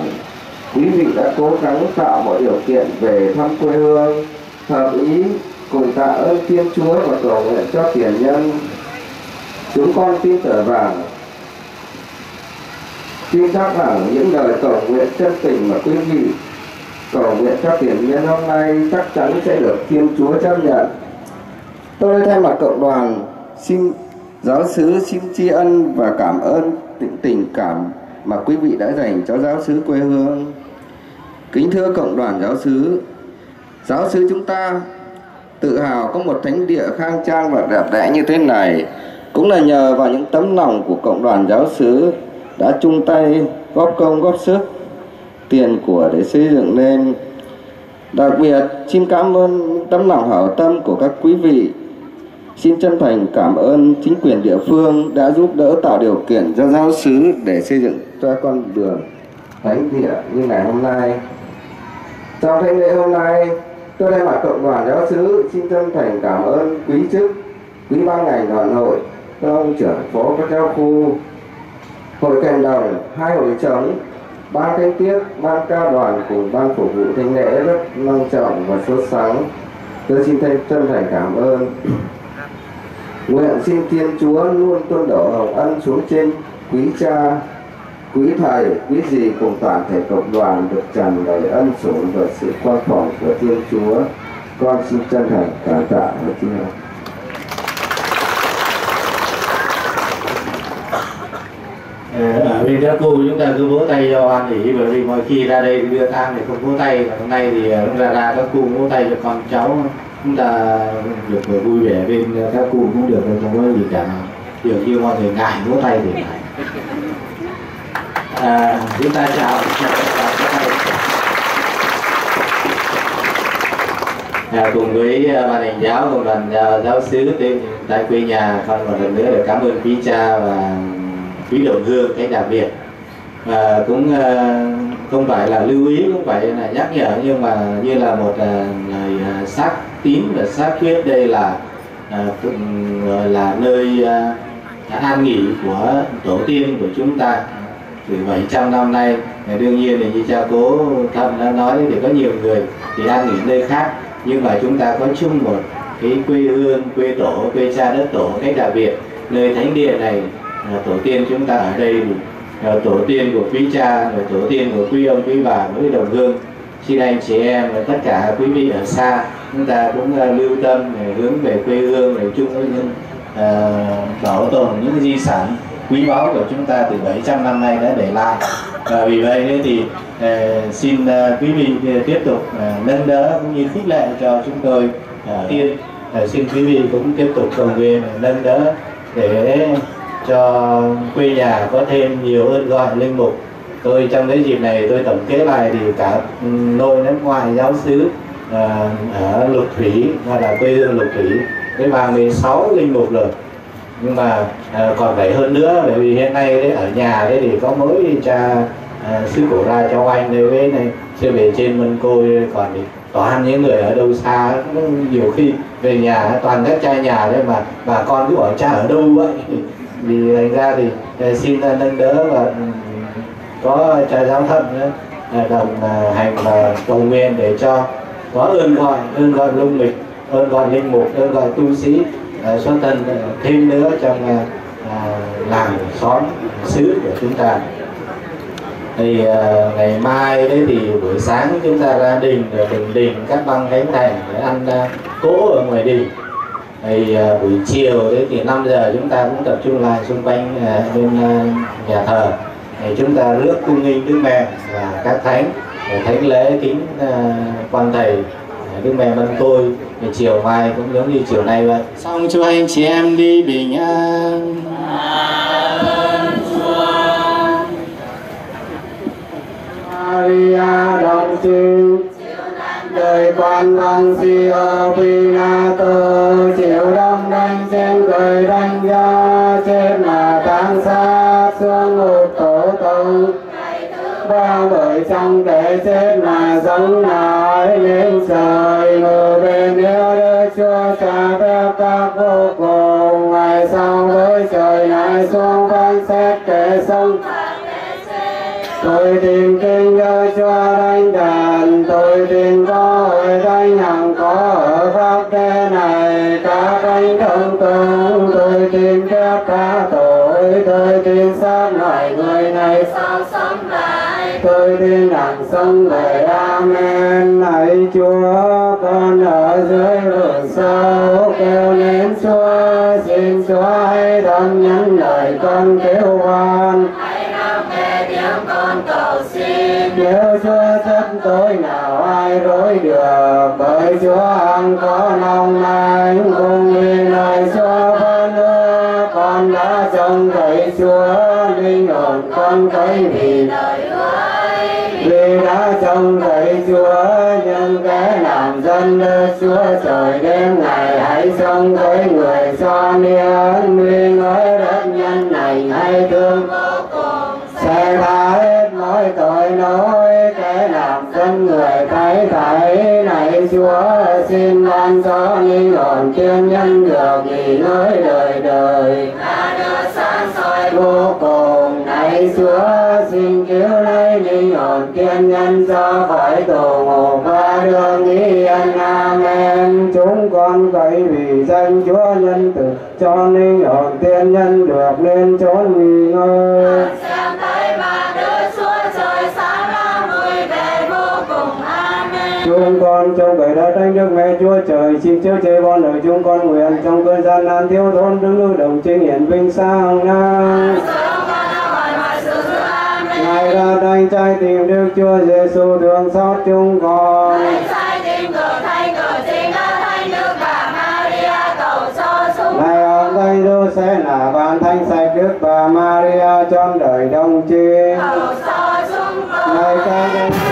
quý vị đã cố gắng tạo mọi điều kiện về thăm quê hương hợp ý cùng tạ ơn thiên chúa và cầu nguyện cho tiền nhân. Chúng con tin tưởng vàng, tin chắc rằng những lời cầu nguyện chân tình mà quý vị cầu nguyện cho tiền nhân hôm nay chắc chắn sẽ được thiên chúa chấp nhận. Tôi thay mặt cộng đoàn xin giáo sứ xin tri ân và cảm ơn tình, tình cảm mà quý vị đã dành cho giáo sứ quê hương. Kính thưa cộng đoàn giáo sứ, giáo sứ chúng ta tự hào có một thánh địa khang trang và đẹp đẽ như thế này. Cũng là nhờ vào những tấm lòng của cộng đoàn giáo sứ đã chung tay góp công góp sức tiền của để xây dựng lên đặc biệt xin cảm ơn tấm lòng hảo tâm của các quý vị. Xin chân thành cảm ơn chính quyền địa phương đã giúp đỡ tạo điều kiện cho giáo sứ để xây dựng cho con đường thánh địa như ngày hôm nay trong thánh lễ hôm nay, tôi thay mặt cộng đoàn giáo sứ xin chân thành cảm ơn quý chức, quý ban ngành đoàn hội, các ông trưởng phó các giáo khu, hội kèn đồng, hai hội trống, ban thanh tiết, ban ca đoàn cùng ban phục vụ thánh lễ rất long trọng và sốt sáng. Tôi xin thêm chân thành cảm ơn. Nguyện xin Thiên Chúa luôn tuân đổ hồng ân xuống trên quý cha quý thầy, quý dì cùng toàn thể cộng đoàn được tràn đầy ân sủng và sự quan phòng của Thiên Chúa. con xin chân thành cảm tạ với Chúa ờ, ở bên các cô chúng ta cứ vỗ tay cho an ỉ bởi vì mọi khi ra đây đưa tang thì không vỗ tay. Và hôm nay thì ờ, chúng ta ra các cô vỗ tay cho con cháu. Chúng ta được vui vẻ bên ờ, các cô cũng được không có gì cả. Được như mọi người ngại vỗ tay thì ngại à, chúng ta chào. À, cùng với à, ban hành giáo cùng đoàn à, giáo sứ tại quê nhà con một lần nữa để cảm ơn quý cha và quý đồng hương cái đặc biệt và cũng à, không phải là lưu ý không phải là nhắc nhở nhưng mà như là một lời xác tín và xác quyết đây là là nơi an nghỉ của tổ tiên của chúng ta từ 700 năm nay đương nhiên thì như cha cố thân đã nói thì có nhiều người thì đang nghỉ nơi khác. Nhưng mà chúng ta có chung một cái quê hương quê tổ quê cha đất tổ cách đặc biệt. Nơi thánh địa này à, tổ tiên chúng ta ở đây à, tổ tiên của quý cha rồi tổ tiên của quý ông quý bà với đồng hương. Xin anh chị em và tất cả quý vị ở xa chúng ta cũng à, lưu tâm để hướng về quê hương để chung với những uh, bảo tồn những di sản quý báu của chúng ta từ 700 năm nay đã để lại. Và vì vậy thì uh, xin uh, quý vị tiếp tục nâng đỡ cũng như khích lệ cho chúng tôi. Tiên. xin quý vị cũng tiếp tục cầu nguyện nâng đỡ để cho quê nhà có thêm nhiều ơn gọi linh mục. Tôi trong cái dịp này tôi tổng kết lại thì cả nôi nước ngoài giáo sứ uh, ở lục thủy hoặc là quê hương lục thủy cái 36 linh mục rồi nhưng mà à, còn phải hơn nữa bởi vì hiện nay đấy, ở nhà đấy thì có mỗi cha à, sư cổ ra cho anh đây với này chưa về trên mân côi còn thì toàn những người ở đâu xa nhiều khi về nhà toàn các cha nhà đấy mà bà con cứ hỏi cha ở đâu vậy? (laughs) Vì thành ra thì à, xin nâng đỡ và ừ, có cha giáo thân à, đồng à, hành và cầu nguyện để cho có ơn gọi ơn gọi lung lịch ơn gọi linh mục ơn gọi tu sĩ. Ờ, xuất thân thêm nữa trong ờ, ờ, làng xóm xứ của chúng ta. Thì ngày mai đấy thì buổi sáng chúng ta ra đình rồi đình đình các băng khánh thành để ăn à, cỗ ở ngoài đình. Thì buổi chiều đấy thì 5 giờ chúng ta cũng tập trung lại xung quanh bên nhà thờ. Thì chúng ta rước cung nghinh đức mẹ và các thánh để thánh lễ kính quan thầy đức mẹ mân tôi. Thì chiều mai cũng giống như chiều nay vậy. Xong cho anh chị em đi bình an. Maria đồng chư đời quan văn si ở Pinato. Chiều đông đánh trên cười đánh gió chết mà tăng sát ba bởi trong thể chết là sống nói lên trời. Người bên nếu đức chúa cha phép các vô cùng. Ngày sau với trời lại xuống phán xét kẻ sống. Tôi tìm kinh đức chúa đánh đàn. Tôi tìm có hội đánh hằng có tôi tin rằng sống người amen lạy chúa con ở dưới vực sâu kêu lên chúa xin chúa hãy đồng nhắn lời con kêu van con cầu xin. Nếu chúa thất tối nào ai rối được? Bởi chúa ăn có lòng anh cùng vì lời chúa phân hứa con đã trông thấy chúa linh hồn con thấy vì trông chúa nhưng kẻ làm dân đưa chúa trời đêm ngày hãy sống với người cho niên nguyên ơi đất nhân này. Hay thương cùng sẽ tha hết mọi tội lỗi. Kẻ làm dân người thấy thấy này chúa, xin ban cho linh hồn tiên nhân được nghỉ ngơi đời đời. Đã đưa sáng soi vô tiên nhân cho khỏi tù ngục và đường yên amen. Chúng con cậy vì danh chúa nhân từ cho linh hồn tiên nhân được lên chốn nghỉ ngơi. Chúa trời chúng con trong cậy đã tranh đức mẹ chúa trời xin chớ chế con lời chúng con nguyện trong cơn gian nan thiếu thốn đứng lưu đồng chính hiển vinh sang năng ngài ra đánh trái tim đức chúa giêsu thương xót chúng con. Này ông Thánh Đô sẽ là ban thánh sạch Đức bà Maria trong đời đông chi. Này ca